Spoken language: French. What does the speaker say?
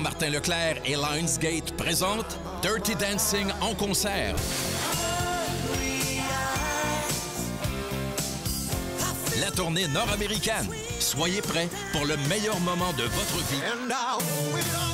Martin Leclerc et Lionsgate présentent Dirty Dancing en concert. La tournée nord-américaine. Soyez prêts pour le meilleur moment de votre vie.